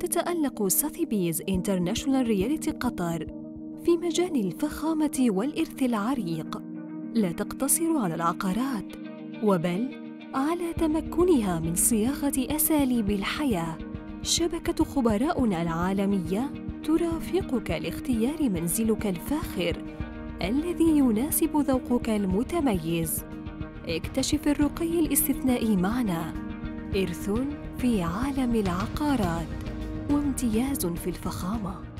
تتألق Sotheby's International Realty قطر في مجال الفخامة والإرث العريق. لا تقتصر على العقارات وبل على تمكنها من صياغة أساليب الحياة. شبكة خبراؤنا العالمية ترافقك لاختيار منزلك الفاخر الذي يناسب ذوقك المتميز. اكتشف الرقي الاستثنائي معنا. إرث في عالم العقارات. وامتياز في الفخامة.